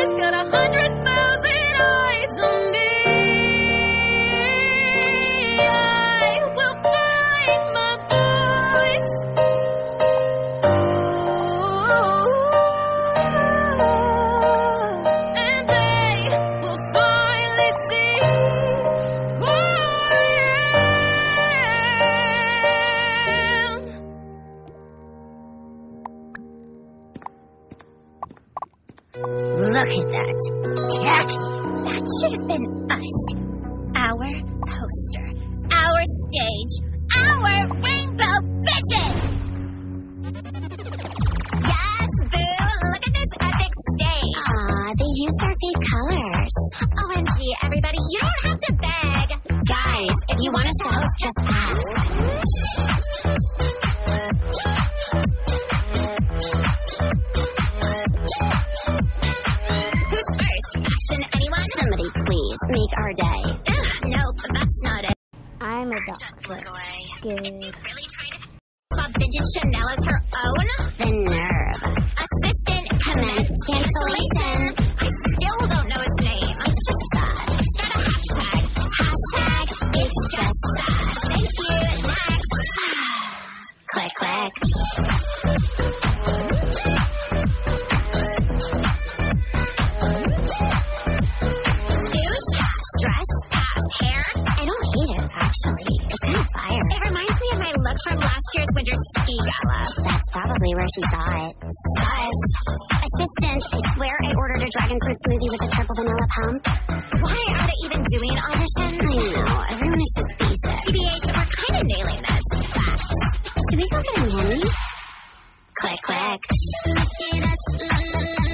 eyes got a hundred at that. Tacky. That should have been us. Our poster. Our stage. Our rainbow vision. Yes, boo. Look at this epic stage. Aw, they used our fake colors. OMG, everybody, you don't have to beg. Guys, if you want us to host, just ask. made that clip. Good. Ordered a dragon fruit smoothie with a triple vanilla pump. Why are they even doing an audition? I know, everyone is just basic. TBH, we're kind of nailing this. Fast. Should we go get a nanny? Click, click. Look at us, la la la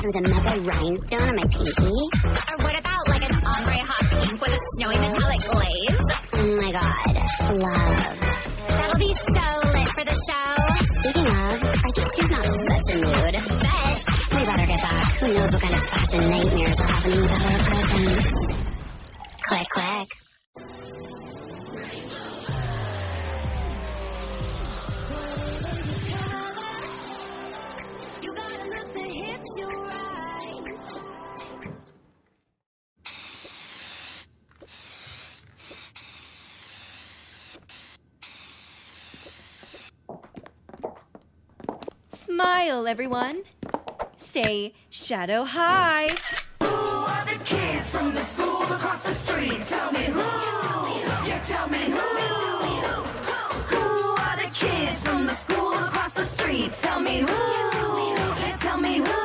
matte with a mega rhinestone on my pinky. Or what about like an ombre hot pink with a snowy metallic glaze? Oh my god, love. That'll be so lit for the show. Speaking of, are these shoes not in such a mood? But we better get back. Who knows what kind of fashion nightmares are happening without our presence? Click, click. Smile, everyone. Say shadow high. Who are the kids from the school across the street? Tell me who. Tell me who. Who are the kids from the school across the street? Tell me who. Tell me who.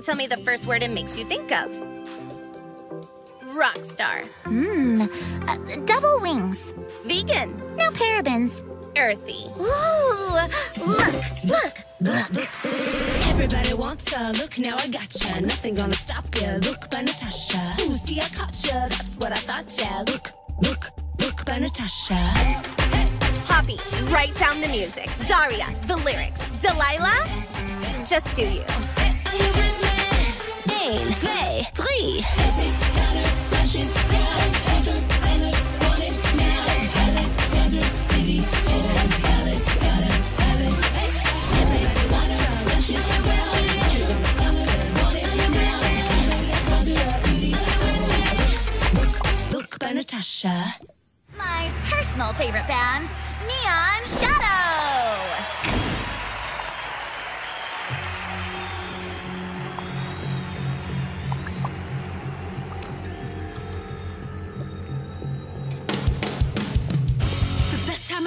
tell me the first word it makes you think of? Rock star. Hmm. Uh, double wings. Vegan. No parabens. Earthy. Ooh. Look, look, look. Everybody wants a look, now I gotcha. Nothing gonna stop ya. Look by Natasha. Ooh, see, I caught ya. That's what I thought ya. Look, look, look by Natasha. Poppy, write down the music. Daria, the lyrics. Delilah, just do you. 1, 2, 3. My personal favorite band, Neon Shadow.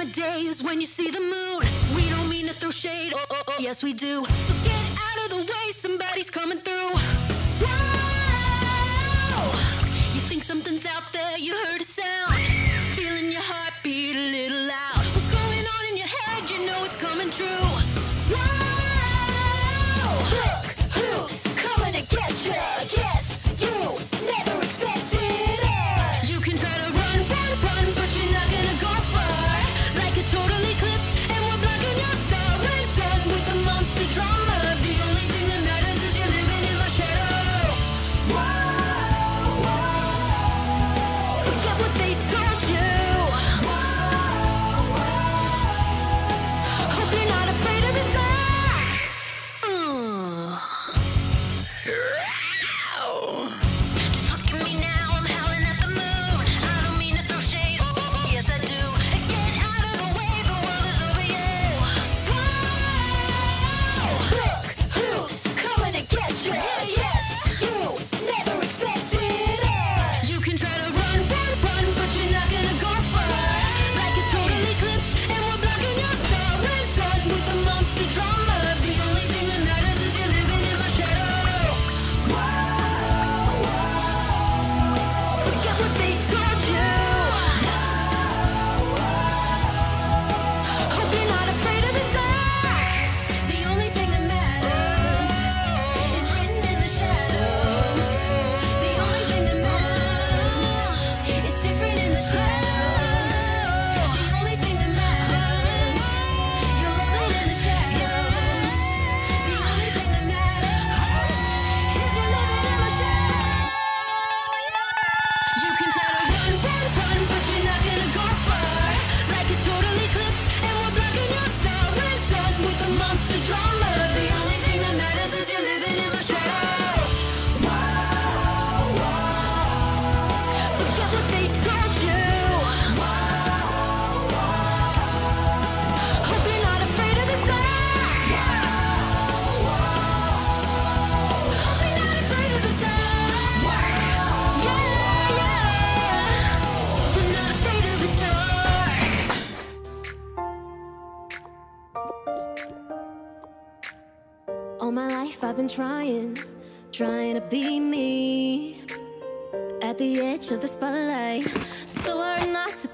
summer days when you see the moon. We don't mean to throw shade, oh, oh, oh. yes we do. So get out of the way, somebody's coming through.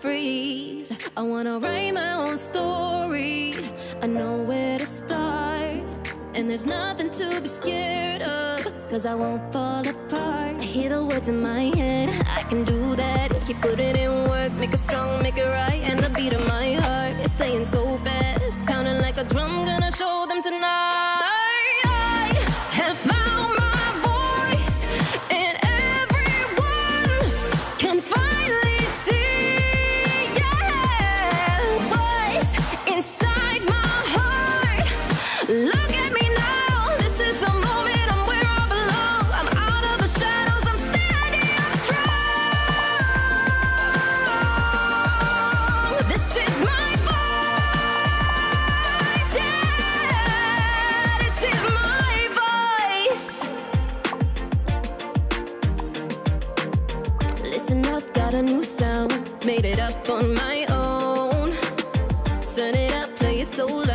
freeze. I wanna write my own story. I know where to start. And there's nothing to be scared of, cause I won't fall apart. I hear the words in my head, I can do that. Keep putting in work, make it strong, make it right. And the beat of my heart is playing so fast, pounding like a drum, gonna show got a new sound, made it up on my own. Turn it up, play it so loud.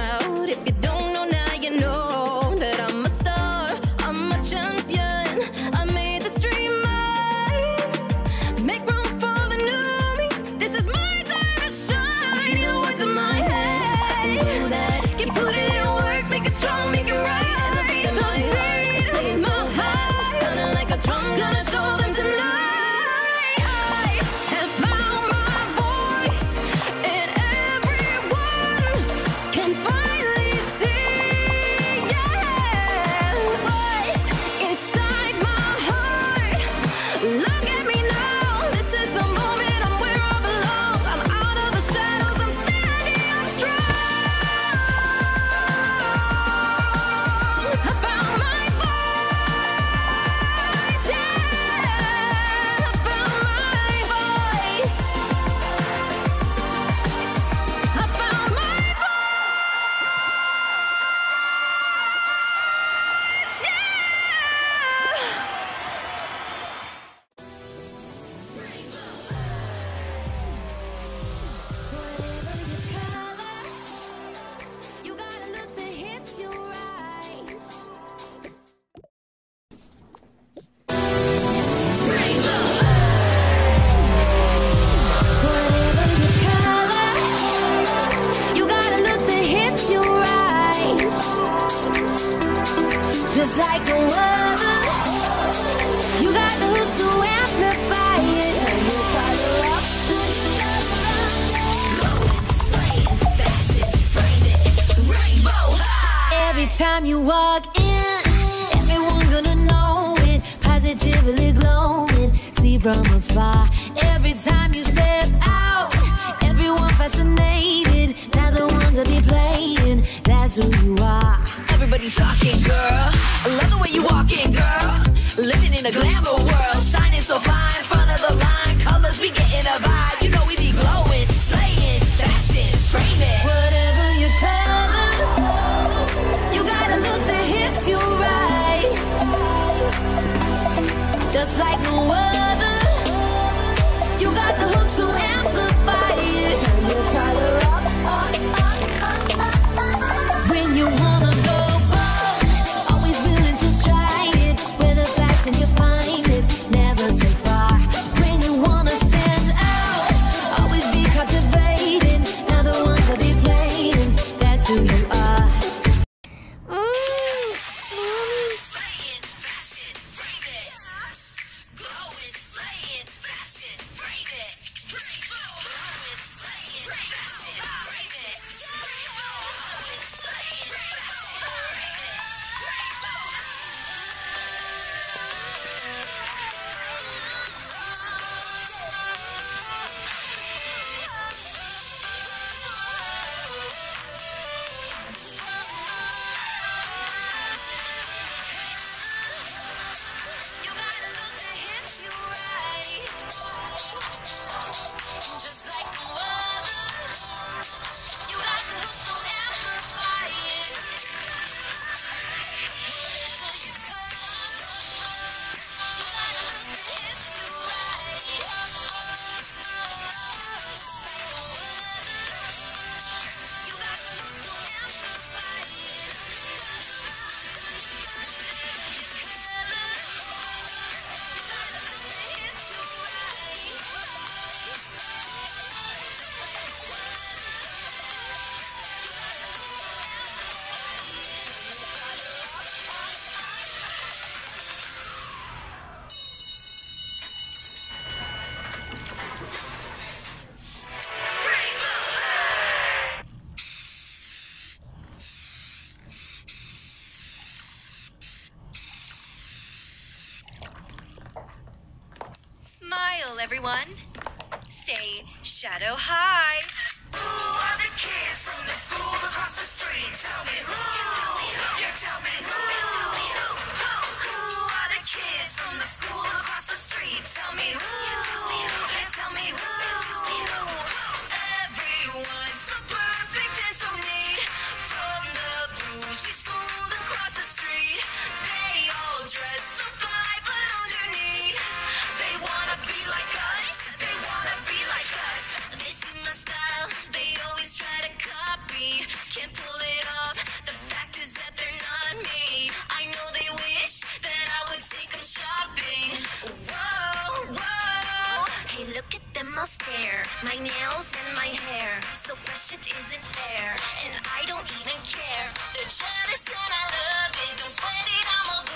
time you walk in, everyone gonna know it. Positively glowing, see from afar. Every time you step out, everyone fascinated. Now the ones to be playing, that's who you are. Everybody's talking, girl. I love the way you walk in, girl. Living in a glamour world, shining so fine, front of the line. Colors we getting a vibe. Shadow High. thing. Whoa, whoa. Hey, look at them all stare. My nails and my hair. So fresh it isn't fair. And I don't even care. They're jealous and I love it. Don't sweat it, I'm a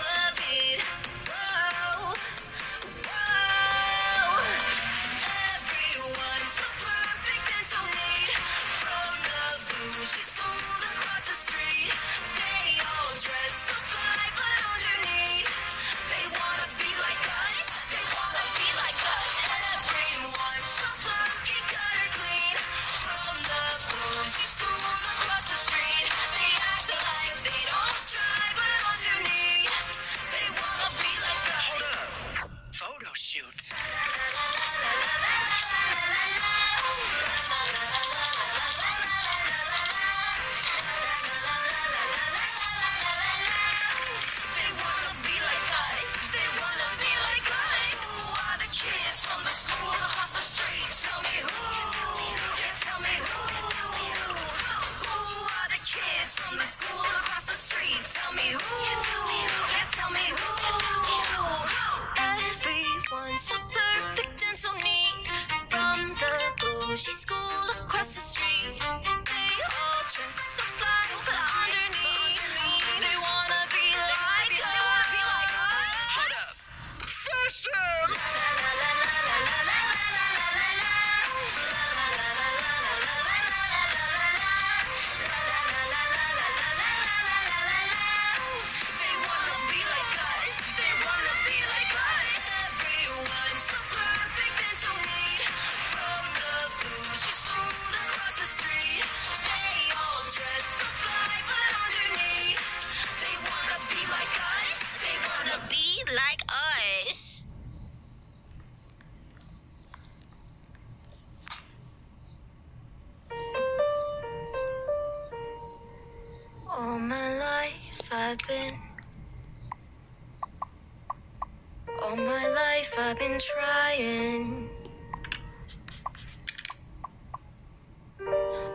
trying.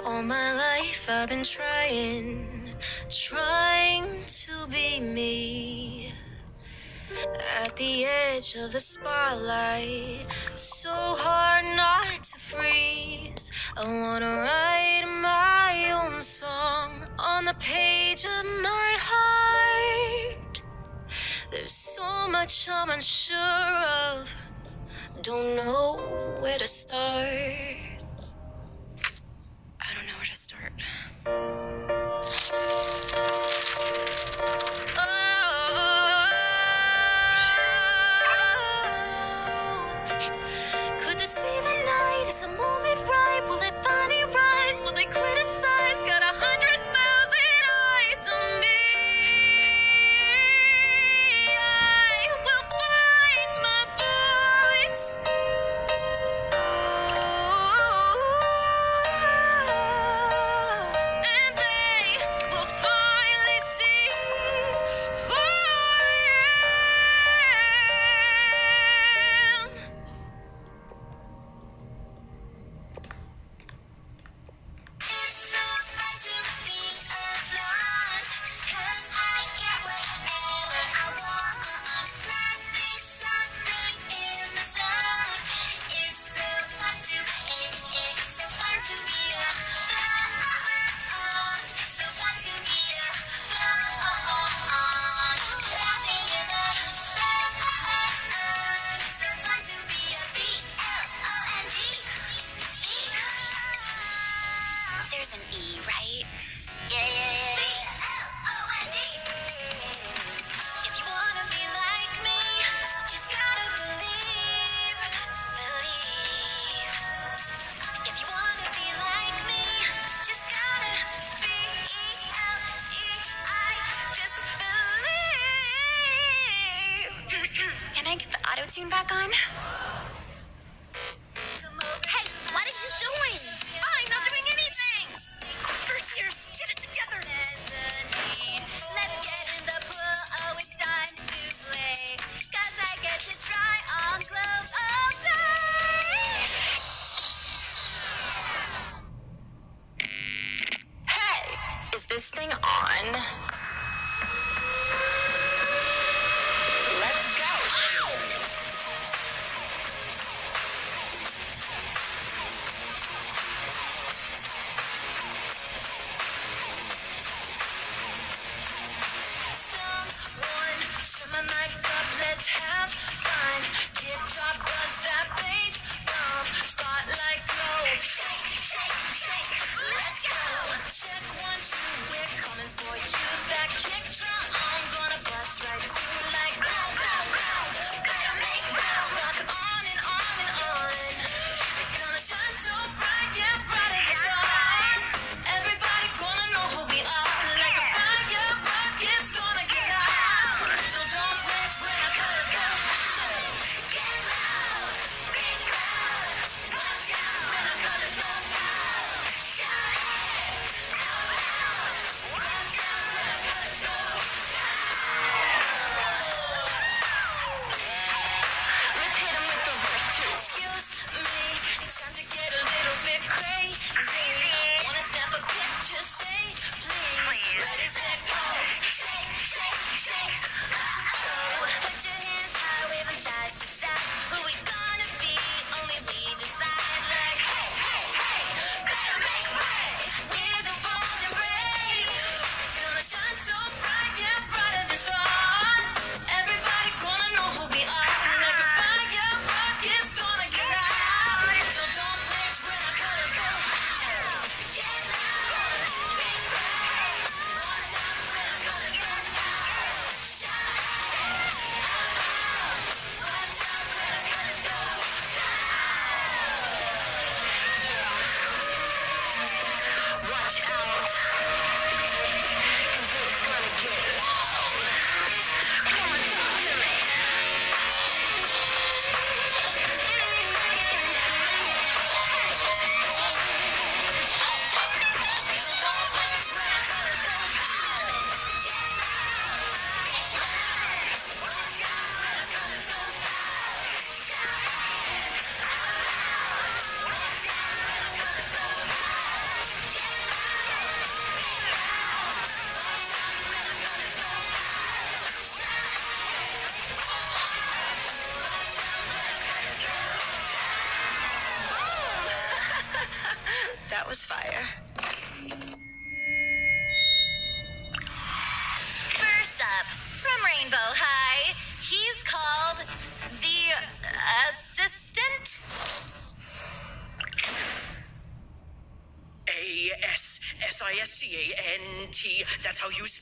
All my life I've been trying trying to be me. At the edge of the spotlight so hard not to freeze. I wanna write my own song on the page of my heart. There's so much I'm unsure of don't know where to start.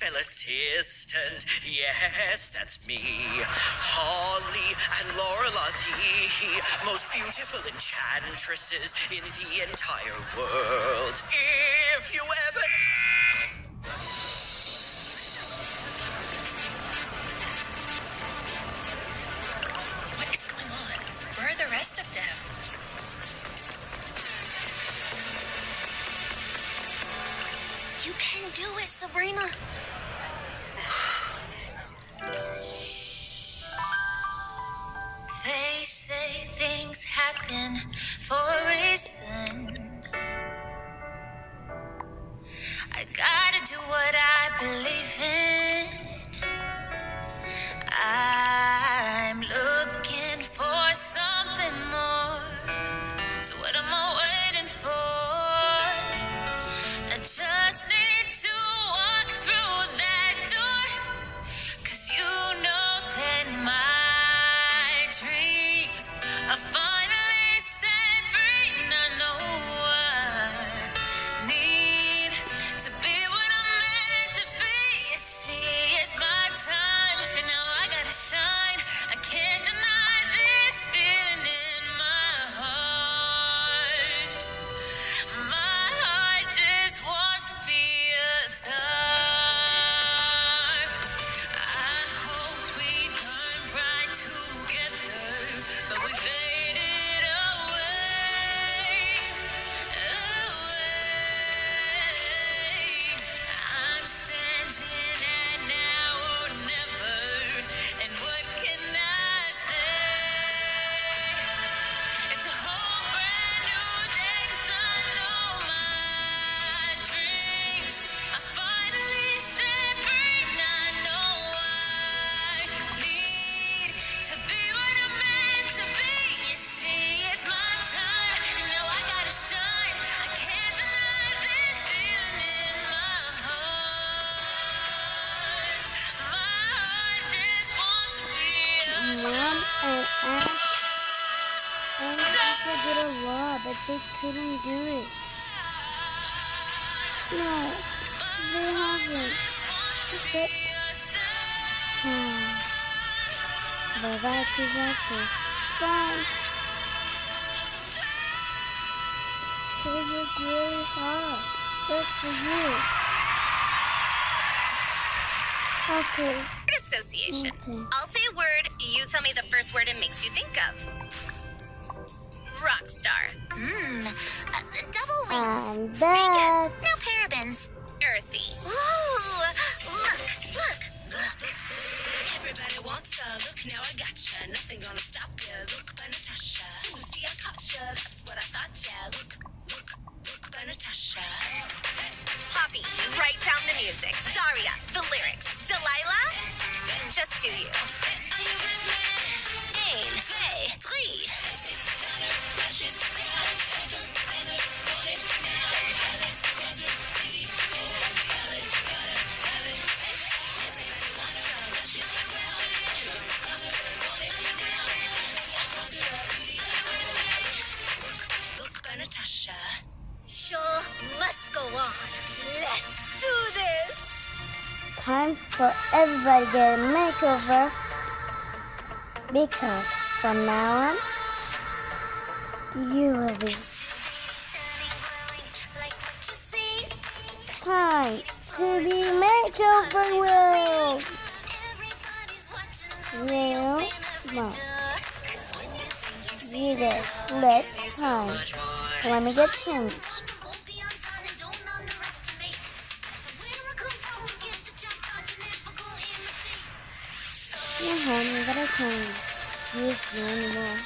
Spell assistant. Yes, that's me. Holly and Laurel are the most beautiful enchantresses in the entire world. If you ever. What is going on? Where are the rest of them? You can do it, Sabrina. Bye bye to Jeffrey. Bye. They work really hard. Just for you. Okay. Word association. Okay. I'll say a word, you tell me the first word it makes you think of. Rockstar. Mmm. Uh, double I'm wings. back. No parabens. Earthy. Ooh. Everybody wants a look, now I gotcha. Nothing gonna stop ya. Look by Natasha. Susie, I caught ya. That's what I thought, yeah. Look, look, look by Natasha. Poppy, write down the music. Daria, the lyrics. Delilah, just do you. Ein, zwei, three. Show must go on. Let's do this. Time for everybody to get a makeover. Because from now on, you will be. Time to be makeover world. You must. You get let's time. Let me get changed. Yeah, honey, but I can't use you anymore.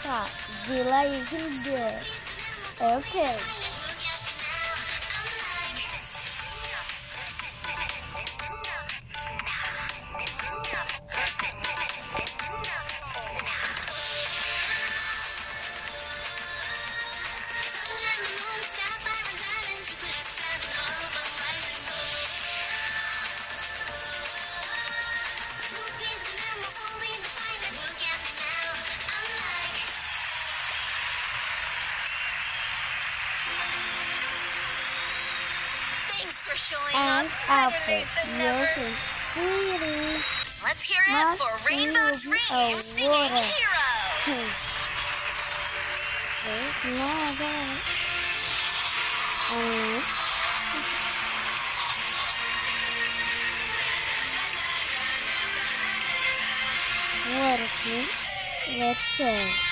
Stop. Zilla, you can do it. Okay. Oh, what a king. Hmm. There's more that. Um, what a. Let's go.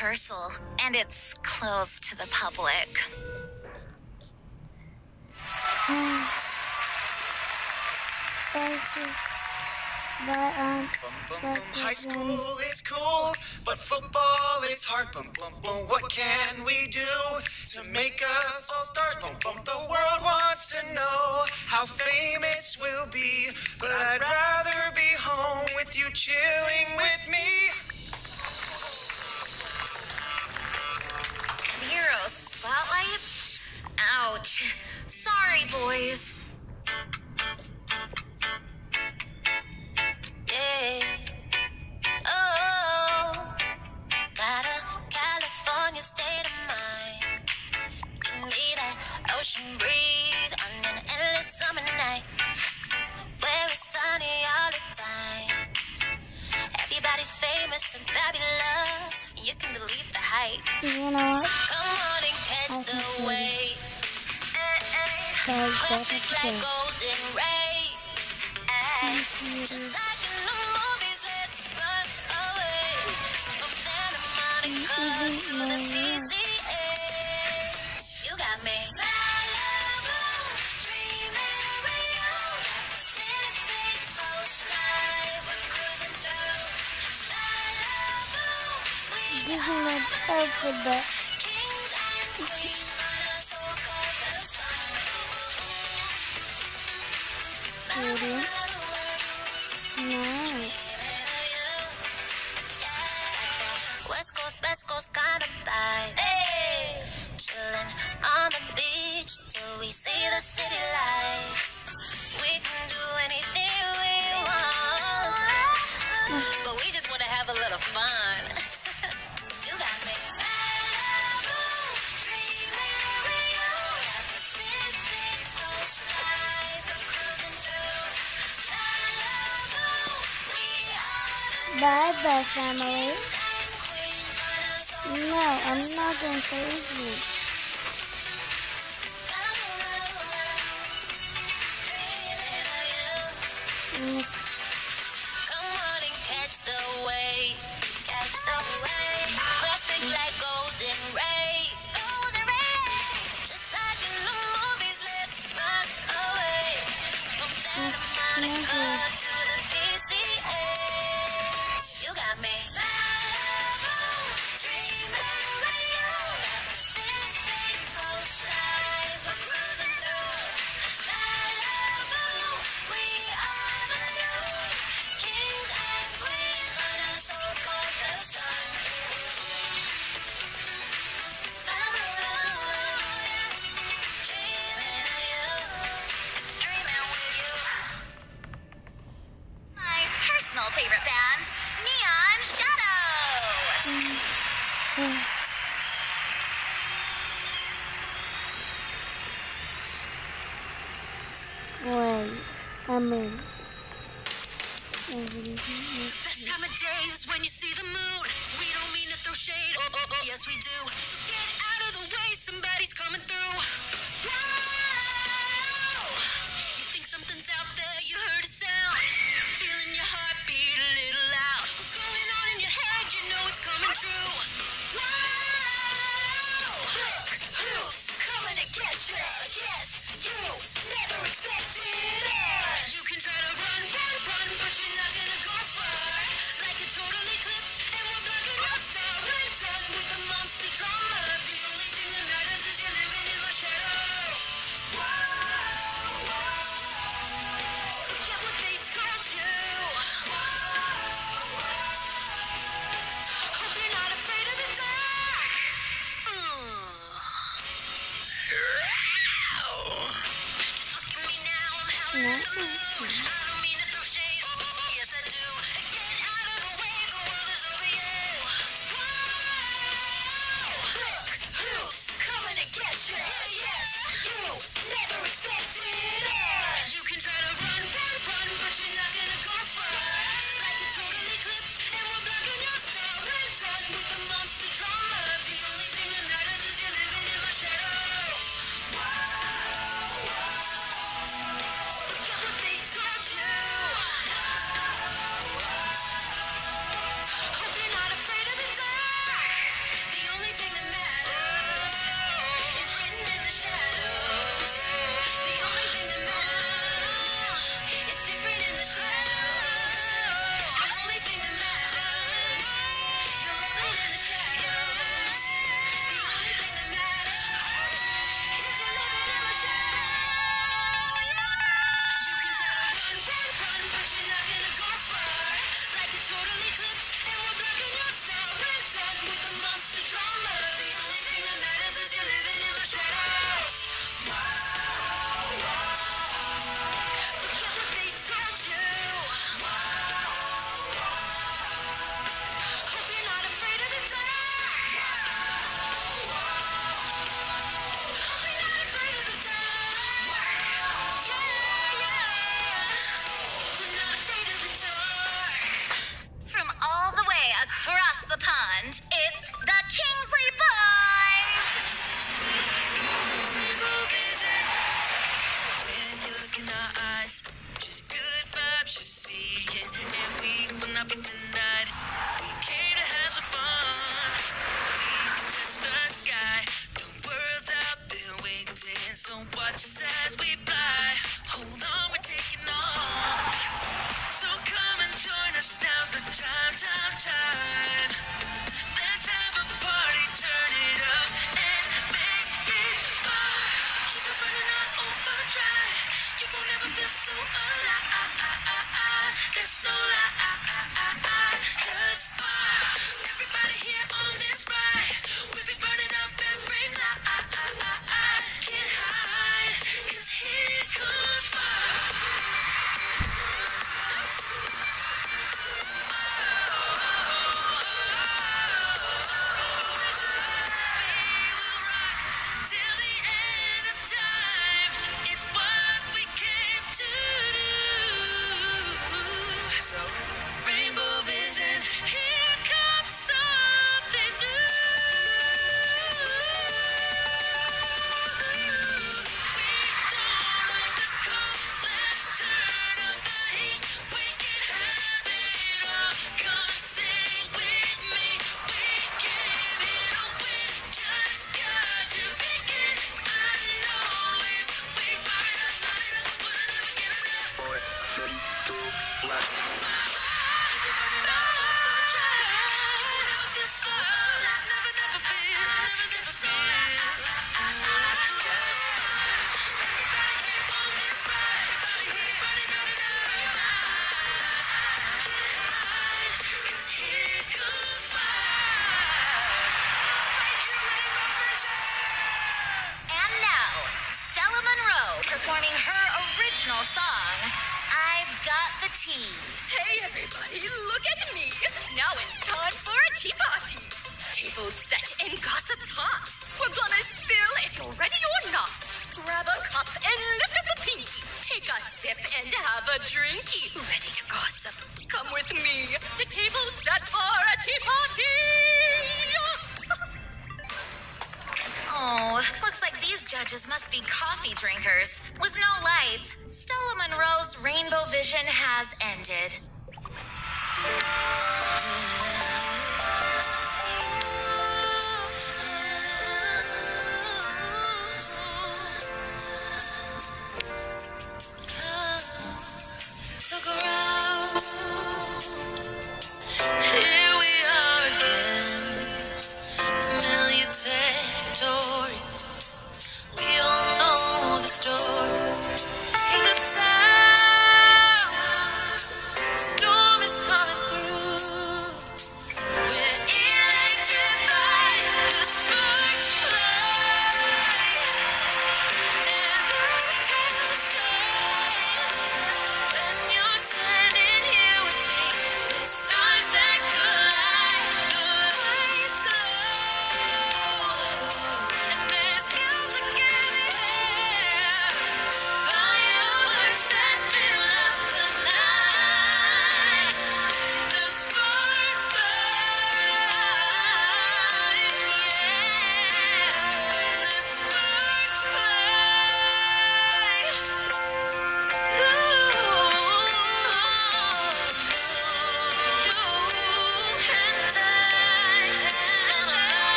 rehearsal, and it's closed to the public. Ouch. Sorry, boys. but Bye bye, family. No, I'm not going crazy. Mm -hmm.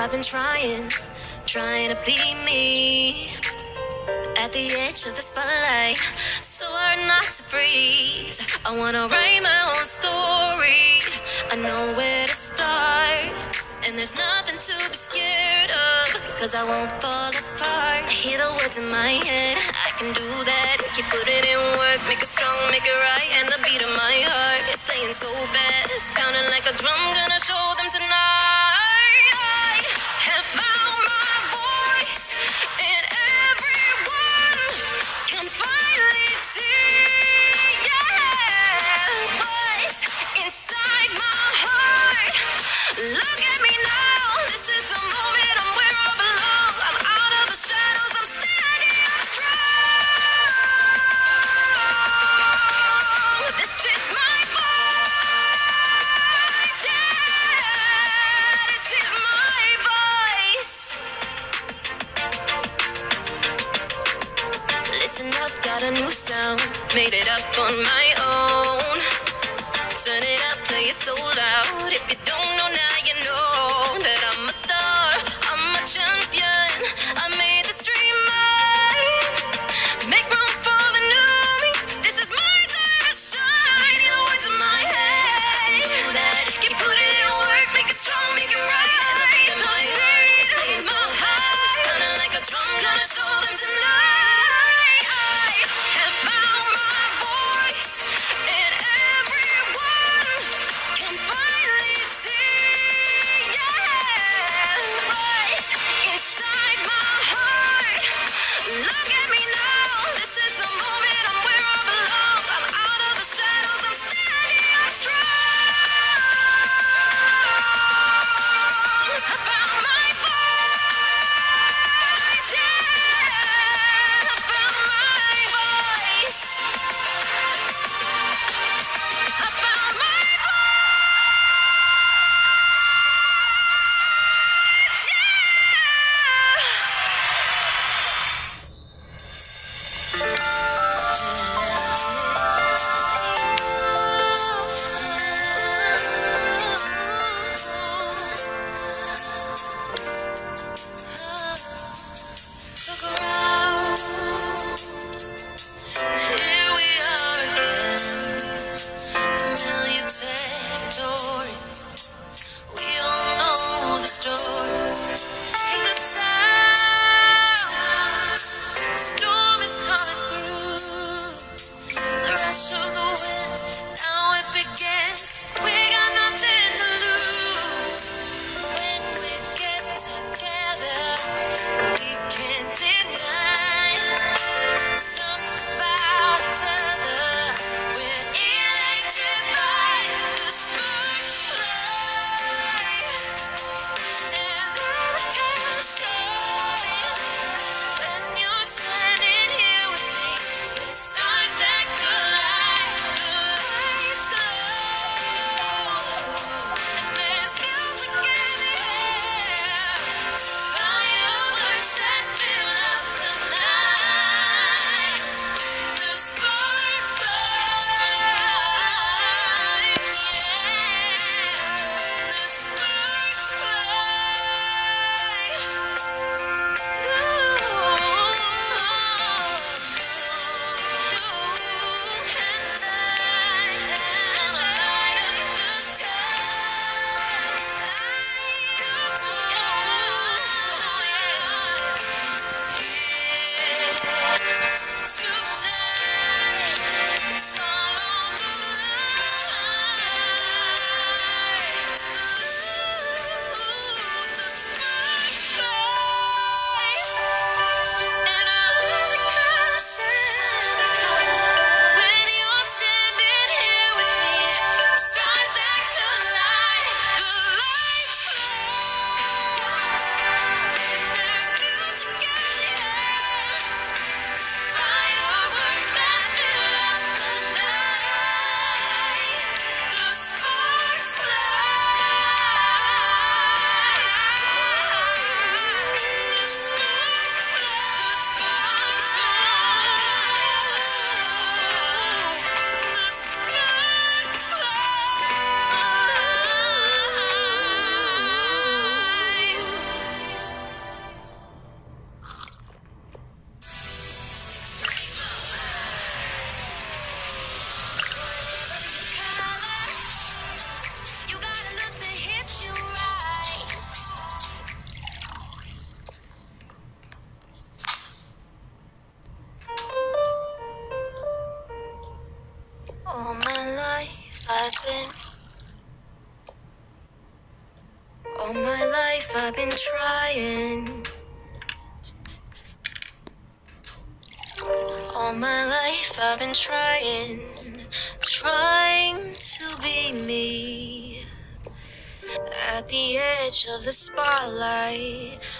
I've been trying, trying to be me. At the edge of the spotlight, so hard not to breathe. I wanna write my own story. I know where to start, and there's nothing to be scared of. Cause I won't fall apart. I hear the words in my head, I can do that. Keep putting in work, make it strong, make it right. And the beat of my heart is playing so fast, pounding like a drum. Gonna show them tonight. my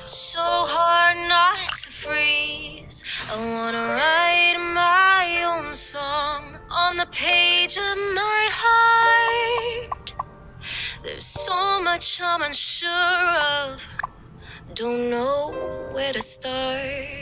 So hard not to freeze. I wanna write my own song on the page of my heart. There's so much I'm unsure of, don't know where to start.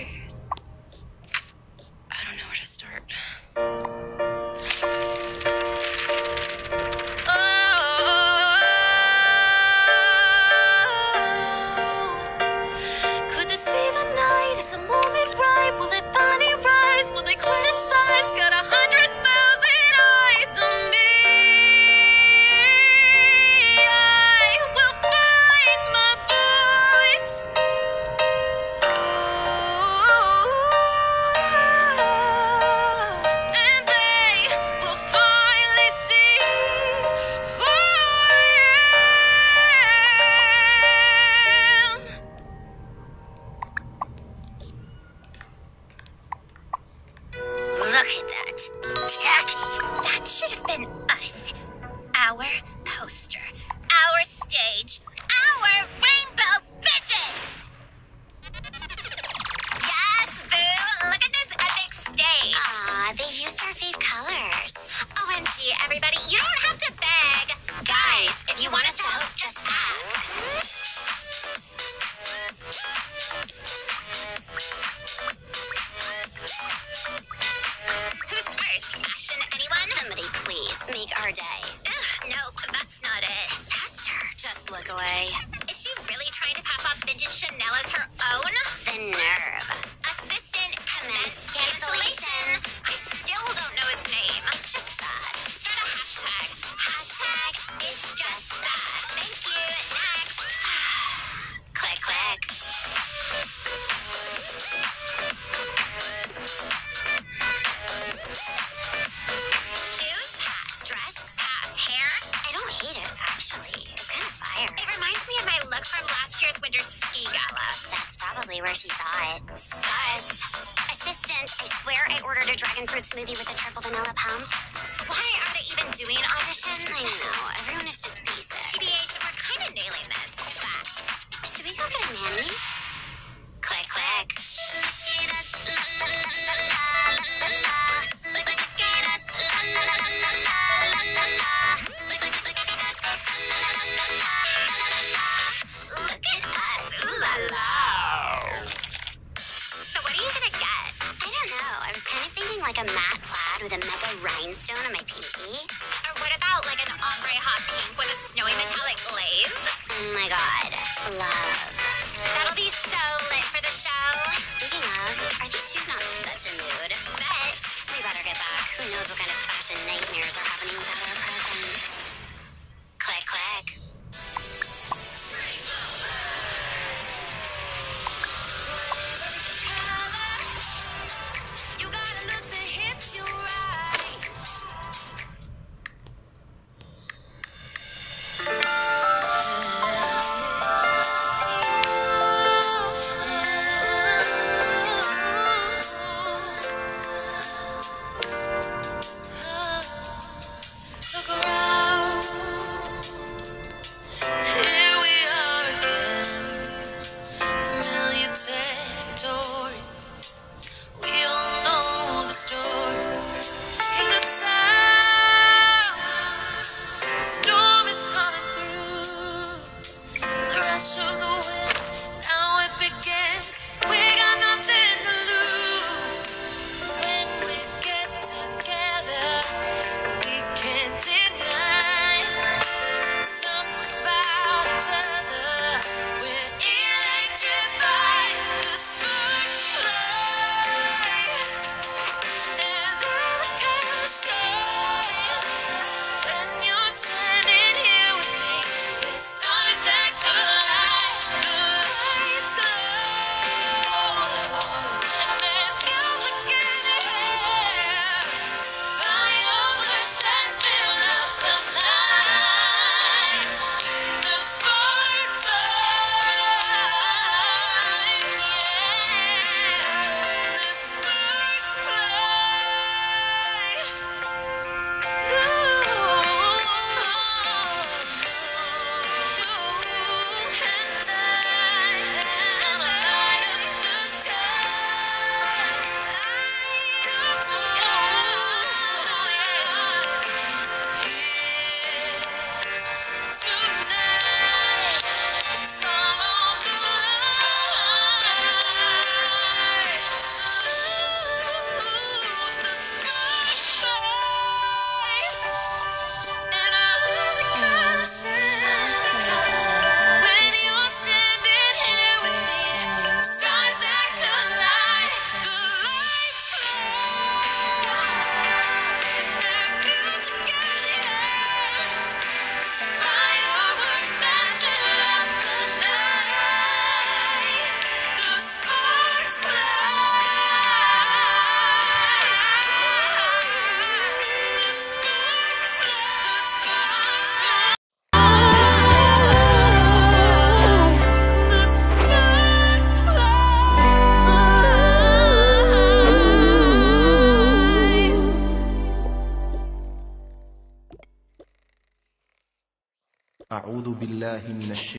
stone on my